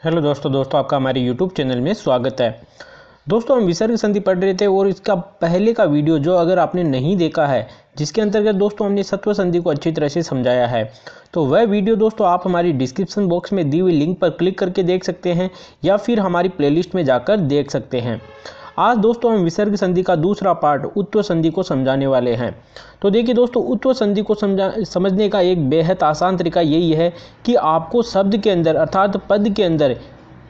Hello दोस्तों दोस्तों, आपका हमारे यूट्यूब चैनल में स्वागत है। दोस्तों, हम विसर्ग संधि पढ़ रहे थे और इसका पहले का वीडियो जो अगर आपने नहीं देखा है, जिसके अंतर्गत दोस्तों हमने सत्व संधि को अच्छी तरह से समझाया है तो वह वीडियो दोस्तों आप हमारी डिस्क्रिप्शन बॉक्स में दी हुई लिंक पर क्लिक करके देख सकते हैं या फिर हमारी प्लेलिस्ट में जाकर देख सकते हैं। आज दोस्तों हम विसर्ग संधि का दूसरा पार्ट उत्व संधि को समझाने वाले हैं। तो देखिए दोस्तों, उत्व संधि को समझा, समझने का एक बेहद आसान तरीका यही है कि आपको शब्द के अंदर अर्थात पद के अंदर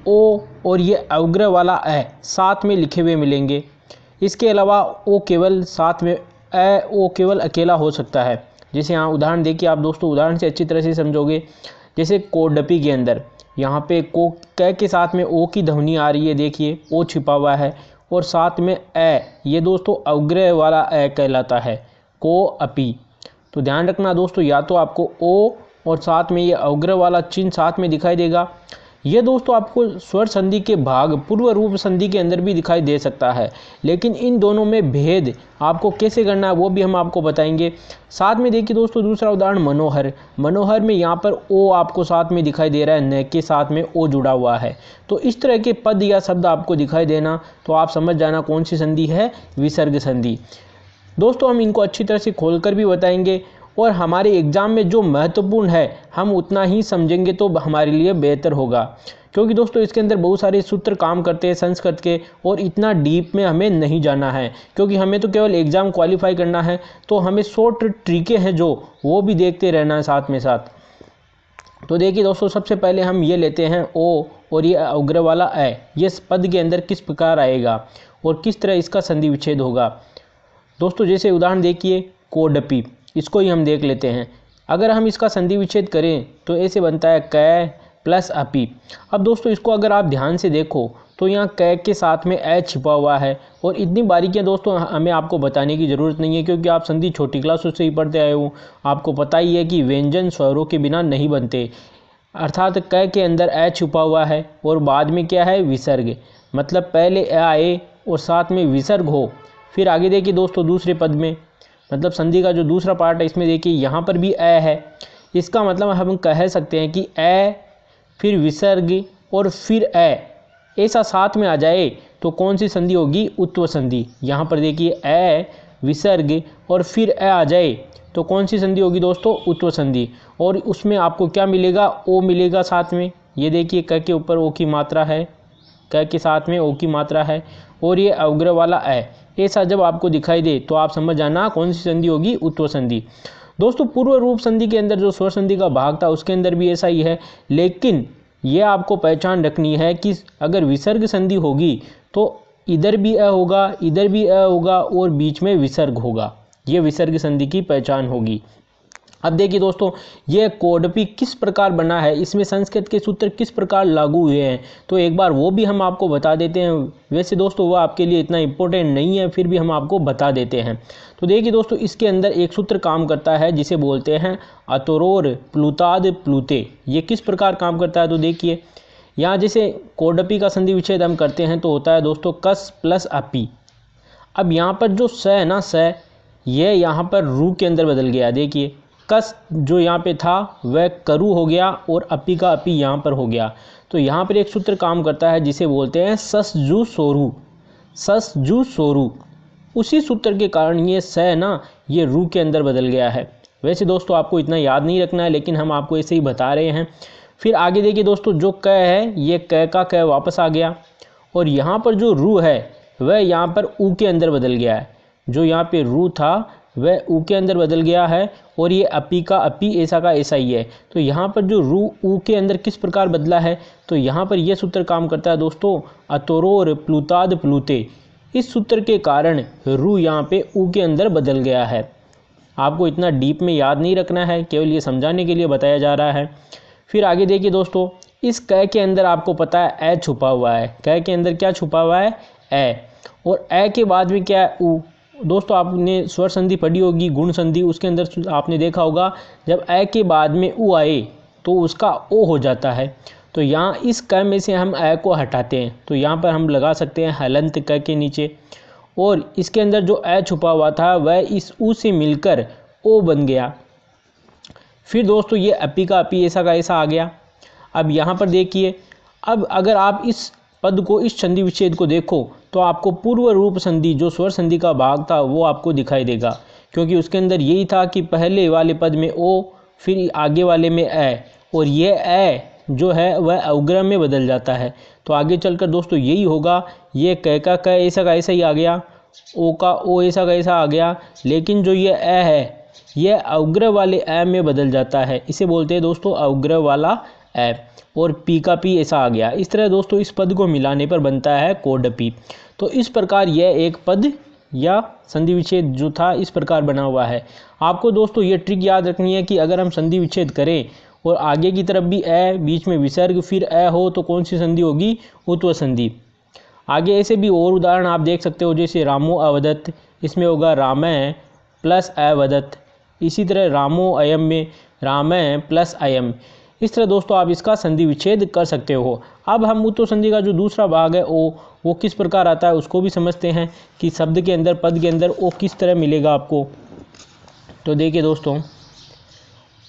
ओ और ये अवग्रह वाला अ साथ में लिखे हुए मिलेंगे। इसके अलावा ओ केवल साथ में अ ओ केवल अकेला हो सकता है। जैसे यहाँ उदाहरण देखिए, आप दोस्तों उदाहरण से अच्छी तरह से समझोगे। जैसे कोडपी के अंदर, यहाँ पे को, क के साथ में ओ की ध्वनि आ रही है, देखिए, ओ छिपा हुआ है। और साथ में ए ये दोस्तों अवग्रह वाला ए कहलाता है, को अपी। तो ध्यान रखना दोस्तों, या तो आपको ओ और साथ में ये अवग्रह वाला चिन्ह साथ में दिखाई देगा। ये दोस्तों आपको स्वर संधि के भाग, पूर्व रूप संधि के अंदर भी दिखाई दे सकता है। लेकिन इन दोनों में भेद आपको कैसे करना है, वो भी हम आपको बताएँगे। साथ में देखिए दोस्तों, दूसरा उदाहरण मनोहर। मनोहर में यहाँ पर ओ आपको साथ में दिखाई दे रहा है, न के साथ में ओ जुड़ा हुआ है। तो इस तरह के पद या शब्द आपको दिखाई देना तो आप समझ जाना कौन सी संधि है, विसर्ग संधि। दोस्तों हम इनको अच्छी तरह से खोलकर भी बताएँगे। और हमारे एग्ज़ाम में जो महत्वपूर्ण है, हम उतना ही समझेंगे तो हमारे लिए बेहतर होगा। क्योंकि दोस्तों, इसके अंदर बहुत सारे सूत्र काम करते हैं संस्कृत के, और इतना डीप में हमें नहीं जाना है। क्योंकि हमें तो केवल एग्ज़ाम क्वालिफाई करना है तो हमें शॉर्ट ट्रिकें हैं जो, वो भी देखते रहना है साथ में साथ। तो देखिए दोस्तों, सबसे पहले हम ये लेते हैं ओ और ये अग्र वाला ए ये पद के अंदर किस प्रकार आएगा और किस तरह इसका संधि विच्छेद होगा? दोस्तों, जैसे उदाहरण देखिए, कोडपी। इसको ही हम देख लेते हैं। अगर हम इसका संधि विच्छेद करें तो ऐसे बनता है कै प्लस अपी। अब दोस्तों, इसको अगर आप ध्यान से देखो तो यहाँ कै के साथ में ए छिपा हुआ है। और इतनी बारीकियाँ दोस्तों, हमें आपको बताने की ज़रूरत नहीं है, क्योंकि आप संधि छोटी क्लासों से ही पढ़ते आए हो। आपको पता ही है कि व्यंजन स्वरों के बिना नहीं बनते। अर्थात कै के अंदर ए छुपा हुआ है, और बाद में क्या है? विसर्ग। मतलब पहले ए आए, और साथ में विसर्ग हो। फिर आगे देखिए दोस्तों, दूसरे पद में। मतलब संधि का जो दूसरा पार्ट है, इसमें देखिए यहाँ पर भी ए है। इसका मतलब हम कह सकते हैं कि ए फिर विसर्ग और फिर ए ऐसा साथ में आ जाए तो कौन सी संधि होगी? उत्व संधि। यहाँ पर देखिए ए विसर्ग और फिर ए आ जाए तो कौन सी संधि होगी दोस्तों? उत्व संधि। और उसमें आपको क्या मिलेगा? ओ मिलेगा साथ में। ये देखिए क के ऊपर ओ की मात्रा है। क के साथ में ओ की मात्रा है और ये अवग्रह वाला ए ऐसा जब आपको दिखाई दे तो आप समझ जाना कौन सी संधि होगी उत्व संधि। दोस्तों, पूर्व रूप संधि के अंदर जो स्वर संधि का भाग था, उसके अंदर भी ऐसा ही है। लेकिन ये आपको पहचान रखनी है कि अगर विसर्ग संधि होगी तो इधर भी अ होगा, इधर भी अ होगा और बीच में विसर्ग होगा। ये विसर्ग संधि की पहचान होगी। अब देखिए दोस्तों, ये कोडपी किस प्रकार बना है, इसमें संस्कृत के सूत्र किस प्रकार लागू हुए हैं तो एक बार वो भी हम आपको बता देते हैं। वैसे दोस्तों, वो आपके लिए इतना इम्पोर्टेंट नहीं है, फिर भी हम आपको बता देते हैं। तो देखिए दोस्तों, इसके अंदर एक सूत्र काम करता है, जिसे बोलते हैं अतोरोर प्लुताद प्लुते। ये किस प्रकार काम करता है तो देखिए, यहाँ जैसे कोडपी का संधि विच्छेद हम करते हैं तो होता है दोस्तों, कस प्लस अपी। अब यहाँ पर जो स है ना, स, ये यहाँ पर रू के अंदर बदल गया, देखिए। कस जो यहाँ पे था, वह करु हो गया और अपी का अपी यहाँ पर हो गया। तो यहाँ पर एक सूत्र काम करता है जिसे बोलते हैं सस जू सोरू। सस जू सोरू। उसी सूत्र के कारण ये स ना, ये रू के अंदर बदल गया है। वैसे दोस्तों, आपको इतना याद नहीं रखना है, लेकिन हम आपको ऐसे ही बता रहे हैं। फिर आगे देखिए दोस्तों, जो क है, ये क का क वापस आ गया। और यहाँ पर जो रू है, वह यहाँ पर ऊ के अंदर बदल गया है। जो यहाँ पे रू था वह ऊ के अंदर बदल गया है और ये अपी का अपी, ऐसा का ऐसा ही है। तो यहाँ पर जो रू, ऊ के अंदर किस प्रकार बदला है तो यहाँ पर यह सूत्र काम करता है दोस्तों, अतोरोर प्लुताद प्लूते। इस सूत्र के कारण रू यहाँ पे ऊ के अंदर बदल गया है। आपको इतना डीप में याद नहीं रखना है, केवल ये समझाने के लिए बताया जा रहा है। फिर आगे देखिए दोस्तों, इस कै के अंदर आपको पता है ए छुपा हुआ है। कै के अंदर क्या छुपा हुआ है? ए और ए के बाद में क्या है? ऊ। दोस्तों, आपने स्वर संधि पढ़ी होगी, गुण संधि, उसके अंदर आपने देखा होगा, जब ए के बाद में ऊ आए तो उसका ओ हो जाता है। तो यहाँ इस क में से हम ए को हटाते हैं। तो यहाँ पर हम लगा सकते हैं हलंत क के नीचे। और इसके अंदर जो ए छुपा हुआ था, वह इस ऊ से मिलकर ओ बन गया। फिर दोस्तों, ये अपी का अपी, ऐसा का ऐसा आ गया। अब यहाँ पर देखिए, अब अगर आप इस पद को, इस संधि विच्छेद को देखो तो आपको पूर्व रूप संधि, जो स्वर संधि का भाग था, वो आपको दिखाई देगा। क्योंकि उसके अंदर यही था कि पहले वाले पद में ओ, फिर आगे वाले में ए और ये ए जो है, वह अवग्रह में बदल जाता है। तो आगे चलकर दोस्तों यही होगा। ये कह का कह ऐसा का ऐसा ही आ गया। ओ का ओ ऐसा का ऐसा आ गया। लेकिन जो ये ए है यह अवग्रह वाले ए में बदल जाता है। इसे बोलते हैं दोस्तों अवग्रह वाला ए और पी का पी ऐसा आ गया। इस तरह दोस्तों इस पद को मिलाने पर बनता है कोड पी। तो इस प्रकार यह एक पद या संधि विच्छेद जो था, इस प्रकार बना हुआ है। आपको दोस्तों ये ट्रिक याद रखनी है कि अगर हम संधि विच्छेद करें और आगे की तरफ़ भी ए, बीच में विसर्ग, फिर ए हो तो कौन सी संधि होगी? उत्व संधि। आगे ऐसे भी और उदाहरण आप देख सकते हो, जैसे रामो अवदत्त, इसमें होगा रामय प्लस अवदत्त। इसी तरह रामो अयम में रामय प्लस अयम। इस तरह दोस्तों आप इसका संधि विच्छेद कर सकते हो। अब हम उत्तर संधि का जो दूसरा भाग है, ओ, वो किस प्रकार आता है उसको भी समझते हैं कि शब्द के अंदर, पद के अंदर ओ किस तरह मिलेगा आपको। तो देखिए दोस्तों,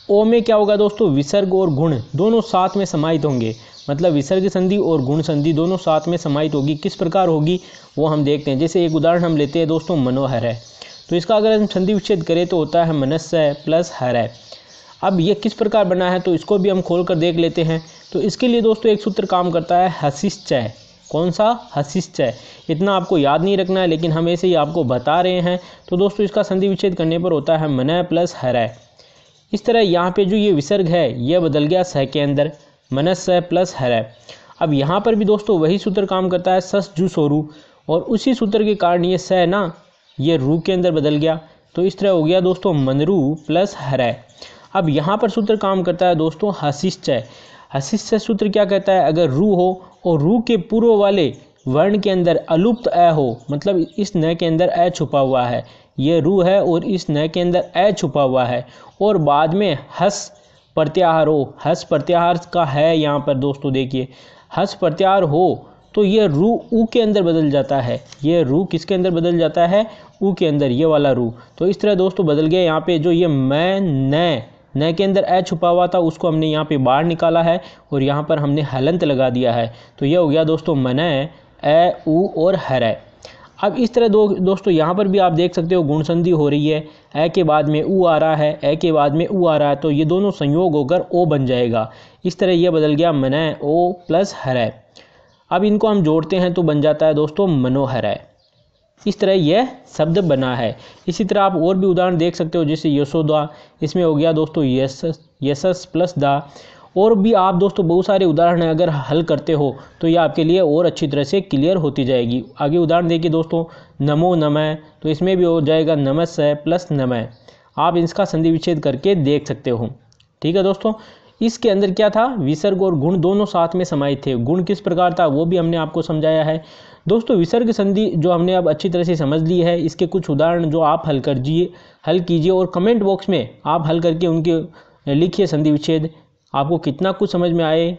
ओ में क्या होगा दोस्तों? विसर्ग और गुण दोनों साथ में समाहित होंगे। मतलब विसर्ग संधि और गुण संधि दोनों साथ में समाहित होगी। किस प्रकार होगी, वो हम देखते हैं। जैसे एक उदाहरण हम लेते हैं दोस्तों, मनोहर है। तो इसका अगर हम संधि विच्छेद करें तो होता है मनस्य प्लस हर है। अब ये किस प्रकार बना है तो इसको भी हम खोल कर देख लेते हैं। तो इसके लिए दोस्तों एक सूत्र काम करता है, हसिश्चय। कौन सा? हसिश्चय। इतना आपको याद नहीं रखना है, लेकिन हम ऐसे ही आपको बता रहे हैं। तो दोस्तों इसका संधि विच्छेद करने पर होता है मनय प्लस हरय। इस तरह यहाँ पे जो ये विसर्ग है, यह बदल गया सह के अंदर, मनस प्लस हरय। अब यहाँ पर भी दोस्तों वही सूत्र काम करता है, सस जू सोरू और उसी सूत्र के कारण ये स ना, ये रू के अंदर बदल गया। तो इस तरह हो गया दोस्तों मनरू प्लस हरय। अब यहाँ पर सूत्र काम करता है दोस्तों हसिश्चय हसिश्चय सूत्र क्या कहता है? अगर रू हो और रू के पूर्व वाले वर्ण के अंदर अलुप्त अ हो मतलब इस न के अंदर अ छुपा हुआ है, ये रू है और इस न के अंदर अ छुपा हुआ है। और बाद में हस प्रत्याहार हो, हस प्रत्याहार का है यहाँ पर दोस्तों देखिए, हस प्रत्याहार हो तो ये रू ऊ के अंदर बदल जाता है। ये रू किसके अंदर बदल जाता है? ऊ के अंदर, ये वाला रू। तो इस तरह दोस्तों बदल गया यहाँ पे जो ये मैं, न न के अंदर ए छुपा हुआ था, उसको हमने यहाँ पे बाहर निकाला है और यहाँ पर हमने हलंत लगा दिया है। तो ये हो गया दोस्तों मन ए ऊ और हर अब इस तरह दो, दोस्तों यहाँ पर भी आप देख सकते हो गुणसंधि हो रही है। ए के बाद में ऊ आ रहा है ए के बाद में ऊ आ रहा है तो ये दोनों संयोग होकर ओ बन जाएगा। इस तरह यह बदल गया मन, ओ प्लस हर अब इनको हम जोड़ते हैं तो बन जाता है दोस्तों मनोहर है इस तरह यह शब्द बना है। इसी तरह आप और भी उदाहरण देख सकते हो, जैसे यशोदा इसमें हो गया दोस्तों यस यशस प्लस दा। और भी आप दोस्तों बहुत सारे उदाहरण अगर हल करते हो तो ये आपके लिए और अच्छी तरह से क्लियर होती जाएगी। आगे उदाहरण देखिए दोस्तों, नमो नमय तो इसमें भी हो जाएगा नमस्य प्लस नमय आप इसका संधि विच्छेद करके देख सकते हो। ठीक है दोस्तों, इसके अंदर क्या था? विसर्ग और गुण दोनों साथ में समाहित थे। गुण किस प्रकार था, वो भी हमने आपको समझाया है। दोस्तों, विसर्ग संधि जो हमने अब अच्छी तरह से समझ ली है, इसके कुछ उदाहरण जो आप हल कर जिए, हल कीजिए और कमेंट बॉक्स में आप हल करके उनके लिखिए संधि विच्छेद। आपको कितना कुछ समझ में आए?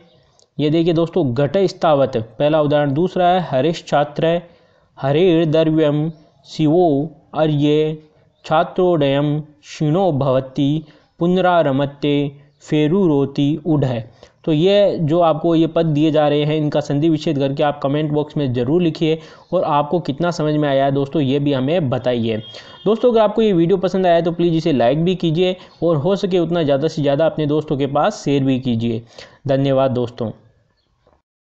ये देखिए दोस्तों, घट स्थावत, पहला उदाहरण। दूसरा है, हरीश छात्र हरे द्रव्यम, शिवो अर्य, छात्रोडयम, क्षीणो भवती पुनरारमत्य फेरू रोती उड है। तो ये जो आपको ये पद दिए जा रहे हैं, इनका संधि विच्छेद करके आप कमेंट बॉक्स में ज़रूर लिखिए और आपको कितना समझ में आया है दोस्तों, ये भी हमें बताइए। दोस्तों, अगर आपको ये वीडियो पसंद आया तो प्लीज़ इसे लाइक भी कीजिए और हो सके उतना ज़्यादा से ज़्यादा अपने दोस्तों के पास शेयर भी कीजिए। धन्यवाद दोस्तों।